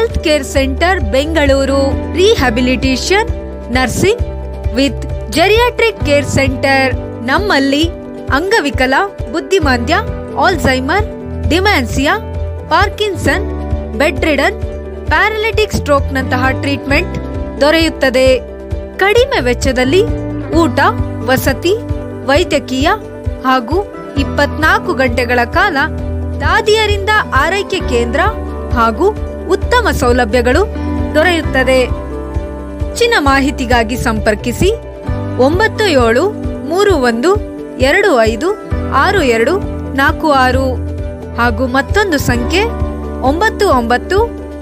Health care centre Bengaluru rehabilitation nursing with geriatric care centre ನಮ್ಮಲ್ಲಿ ಅಂಗವಿಕಲ, ಬುದ್ಧಿಮಾಂದ್ಯ Alzheimer dementia Parkinson bedridden stroke ನಂತಹ treatment ದೊರೆಯುತ್ತದೆ. ಕಡಿಮೆ ವೆಚ್ಚದಲ್ಲಿ ಊಟ, ವಸತಿ, ವೈದ್ಯಕೀಯ ಹಾಗೂ ಇಪ್ಪತ್ನಾಲ್ಕು ಗಂಟೆಗಳ ಕಾಲ ದಾದಿಯರಿಂದ ಆರೈಕೆ ಕೇಂದ್ರ ಹಾಗೂ ಉತ್ತಮ ಸೌಲಭ್ಯಗಳು ದೊರೆಯುತ್ತದೆ. ಹೆಚ್ಚಿನ ಮಾಹಿತಿಗಾಗಿ ಸಂಪರ್ಕಿಸಿ ಒಂಬತ್ತು ಏಳು ಮೂರು ಒಂದು ಎರಡು ಐದು ಆರು ಎರಡು ನಾಲ್ಕು ಆರು ಹಾಗೂ ಮತ್ತೊಂದು ಸಂಖ್ಯೆ ಒಂಬತ್ತು ಒಂಬತ್ತು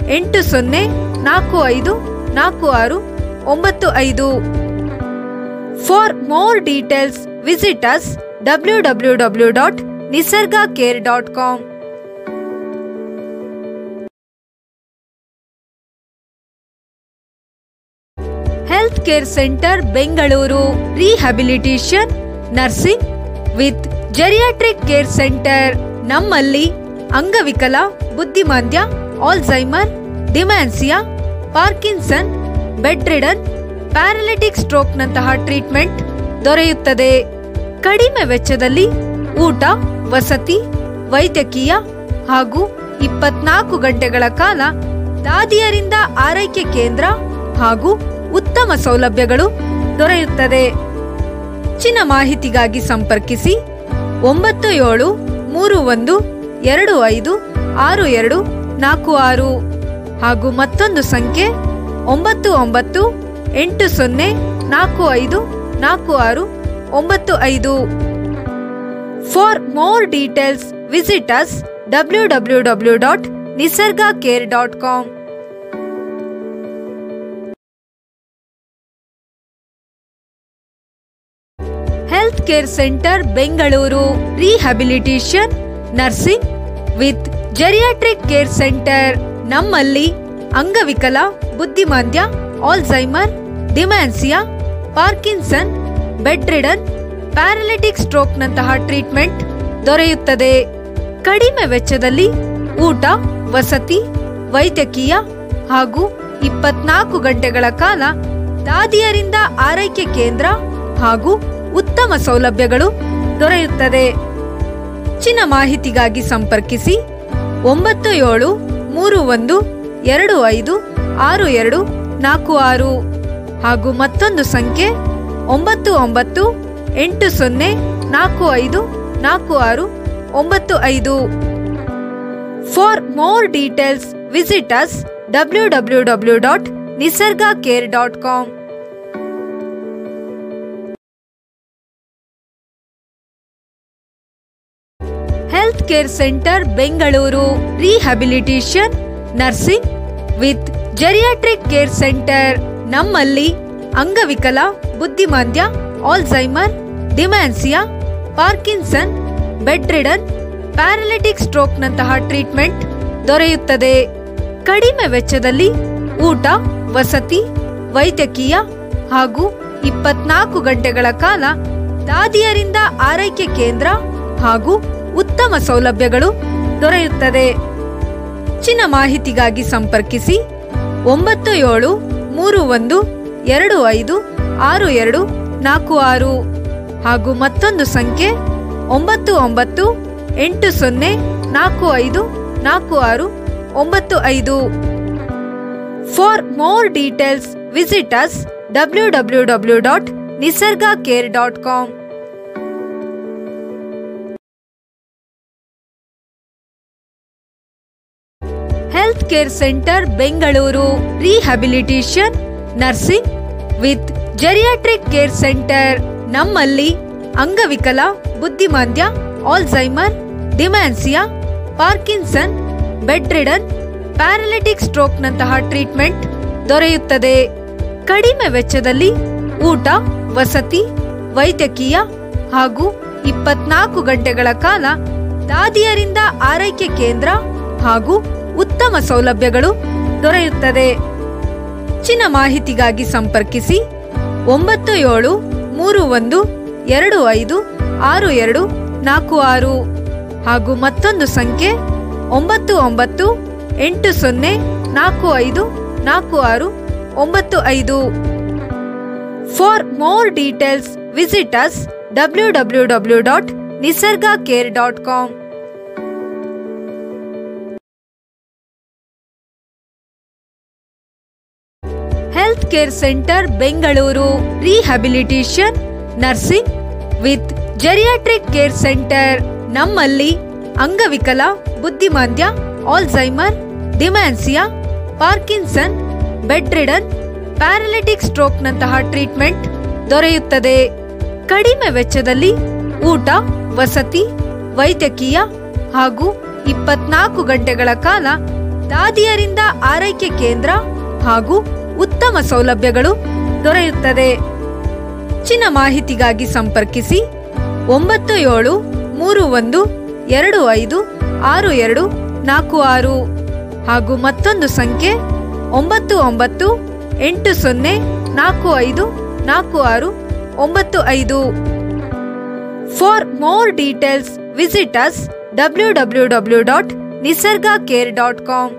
ಎಂಟು ಸೊನ್ನೆ ನಾಲ್ಕು ಐದು ನಾಲ್ಕು ಆರು ಒಂಬತ್ತು ಐದು. For more details visit us W W W dot Nisarga care dot com care centre Bengaluru rehabilitation nursing with geriatric care centre ನಮ್ಮಲ್ಲಿ ಅಂಗವಿಕಲ, ಬುದ್ಧಿಮಾಂದ್ಯ Alzheimer dementia Parkinson bedridden paralytic ಸ್ಟ್ರೋಕ್ನಂತಹ treatment ದೊರೆಯುತ್ತದೆ. ಕಡಿಮೆ ವೆಚ್ಚದಲ್ಲಿ ಊಟ, ವಸತಿ, ವೈದ್ಯಕೀಯ ಹಾಗೂ ಇಪ್ಪತ್ನಾಲ್ಕು ಗಂಟೆಗಳ ಕಾಲ ದಾದಿಯರಿಂದ ಆರೈಕೆ ಕೇಂದ್ರ ಹಾಗೂ ಉತ್ತಮ ಸೌಲಭ್ಯಗಳು ದೊರೆಯುತ್ತದೆ. ಹೆಚ್ಚಿನ ಮಾಹಿತಿಗಾಗಿ ಸಂಪರ್ಕಿಸಿ ಒಂಬತ್ತು ಏಳು ಮೂರು ಒಂದು ಎರಡು ಐದು ಆರು ಎರಡು ನಾಲ್ಕು ಆರು ಹಾಗೂ ಮತ್ತೊಂದು ಸಂಖ್ಯೆ ಒಂಬತ್ತು ಒಂಬತ್ತು ಎಂಟು ಸೊನ್ನೆ ನಾಲ್ಕು ಐದು ನಾಲ್ಕು ಆರು ಒಂಬತ್ತು ಐದು. For more details visit us W W W dot Nisarga care dot com care centre Bengaluru rehabilitation nursing with geriatric care centre ನಮ್ಮಲ್ಲಿ ಅಂಗವಿಕಲ, ಬುದ್ಧಿಮಾಂದ್ಯ Alzheimer dementia Parkinson bed paralytic stroke ಸ್ಟ್ರೋಕ್ನಂತಹ treatment ದೊರೆಯುತ್ತದೆ. ಕಡಿಮೆ ವೆಚ್ಚದಲ್ಲಿ ಊಟ, ವಸತಿ, ವೈದ್ಯಕೀಯ ಹಾಗೂ ಇಪ್ಪತ್ನಾಲ್ಕು ಗಂಟೆಗಳ ಕಾಲ ದಾದಿಯರಿಂದ ಆರೈಕೆ ಕೇಂದ್ರ ಹಾಗೂ ಉತ್ತಮ ಸೌಲಭ್ಯಗಳು ದೊರೆಯುತ್ತದೆ. ಹೆಚ್ಚಿನ ಮಾಹಿತಿಗಾಗಿ ಸಂಪರ್ಕಿಸಿ ಒಂಬತ್ತು ಏಳು ಮೂರು ಒಂದು ಎರಡು ಐದು ಆರು ಎರಡು ನಾಲ್ಕು ಆರು ಹಾಗೂ ಮತ್ತೊಂದು ಸಂಖ್ಯೆ ಒಂಬತ್ತು ಒಂಬತ್ತು ಎಂಟು ಸೊನ್ನೆ ನಾಲ್ಕು ಐದು ನಾಲ್ಕು ಆರು ಒಂಬತ್ತು ಐದು. For more details visit us W W W dot Nisarga care dot com health care centre Bengaluru rehabilitation nursing with geriatric care centre ನಮ್ಮಲ್ಲಿ ಅಂಗವಿಕಲ, ಬುದ್ಧಿಮಾಂದ್ಯ Alzheimer dementia Parkinson bedridden stroke ನಂತಹ ಟ್ರೀಟ್ಮೆಂಟ್ ದೊರೆಯುತ್ತದೆ. ಕಡಿಮೆ ವೆಚ್ಚದಲ್ಲಿ ಊಟ, ವಸತಿ, ವೈದ್ಯಕೀಯ ಹಾಗೂ ಇಪ್ಪತ್ನಾಲ್ಕು ಗಂಟೆಗಳ ಕಾಲ ದಾದಿಯರಿಂದ ಆರೈಕೆ ಕೇಂದ್ರ ಹಾಗೂ ಉತ್ತಮ ಸೌಲಭ್ಯಗಳು ದೊರೆಯುತ್ತದೆ. ಹೆಚ್ಚಿನ ಮಾಹಿತಿಗಾಗಿ ಸಂಪರ್ಕಿಸಿ ಒಂಬತ್ತು ಏಳು ಮೂರು ಒಂದು ಎರಡು ಐದು ಆರು ಎರಡು ನಾಲ್ಕು ಆರು ಹಾಗೂ ಮತ್ತೊಂದು ಸಂಖ್ಯೆ ಒಂಬತ್ತು ಒಂಬತ್ತು ಎಂಟು ಸೊನ್ನೆ ನಾಲ್ಕು ಐದು ನಾಲ್ಕು ಆರು ಒಂಬತ್ತು ಐದು. For more details visit us W W W dot Nisarga care dot com care centre Bengaluru rehabilitation nursing with geriatric care centre ನಮ್ಮಲ್ಲಿ ಅಂಗವಿಕಲ, ಬುದ್ಧಿಮಾಂದ್ಯ Alzheimer dementia Parkinson bedridden stroke ಸ್ಟ್ರೋಕ್ನಂತಹ treatment ದೊರೆಯುತ್ತದೆ. ಕಡಿಮೆ ವೆಚ್ಚದಲ್ಲಿ ಊಟ, ವಸತಿ, ವೈದ್ಯಕೀಯ ಹಾಗೂ ಇಪ್ಪತ್ನಾಲ್ಕು ಗಂಟೆಗಳ ಕಾಲ ದಾದಿಯರಿಂದ ಆರೈಕೆ ಕೇಂದ್ರ ಹಾಗೂ ಉತ್ತಮ ಸೌಲಭ್ಯಗಳು ದೊರೆಯುತ್ತದೆ. ಹೆಚ್ಚಿನ ಮಾಹಿತಿಗಾಗಿ ಸಂಪರ್ಕಿಸಿ ಒಂಬತ್ತು ಏಳು ಮೂರು ಒಂದು ಎರಡು ಐದು ಆರು ಎರಡು ನಾಲ್ಕು ಆರು ಹಾಗೂ ಮತ್ತೊಂದು ಸಂಖ್ಯೆ ಒಂಬತ್ತು ಒಂಬತ್ತು ಎಂಟು ಸೊನ್ನೆ ನಾಲ್ಕು ಐದು ನಾಲ್ಕು ಆರು ಒಂಬತ್ತು ಐದು. For more details visit us W W W dot Nisarga care dot com care centre Bengaluru rehabilitation nursing with geriatric care centre ನಮ್ಮಲ್ಲಿ ಅಂಗವಿಕಲ, ಬುದ್ಧಿಮಾಂದ್ಯ Alzheimer dementia Parkinson bed paralytic stroke ಸ್ಟ್ರೋಕ್ನಂತಹ treatment ದೊರೆಯುತ್ತದೆ. ಕಡಿಮೆ ವೆಚ್ಚದಲ್ಲಿ ಊಟ, ವಸತಿ, ವೈದ್ಯಕೀಯ ಹಾಗೂ ಇಪ್ಪತ್ನಾಲ್ಕು ಗಂಟೆಗಳ ಕಾಲ ದಾದಿಯರಿಂದ ಆರೈಕೆ ಕೇಂದ್ರ ಹಾಗೂ ಉತ್ತಮ ಸೌಲಭ್ಯಗಳು ದೊರೆಯುತ್ತದೆ. ಹೆಚ್ಚಿನ ಮಾಹಿತಿಗಾಗಿ ಸಂಪರ್ಕಿಸಿ ಒಂಬತ್ತು ಏಳು ಮೂರು ಒಂದು ಎರಡು ಐದು ಆರು ಎರಡು ನಾಲ್ಕು ಆರು ಹಾಗೂ ಮತ್ತೊಂದು ಸಂಖ್ಯೆ ಒಂಬತ್ತು ಒಂಬತ್ತು ಎಂಟು ಸೊನ್ನೆ ನಾಲ್ಕು ಐದು ನಾಲ್ಕು ಆರು ಒಂಬತ್ತು ಐದು. For more details visit us W W W dot Nisarga care dot com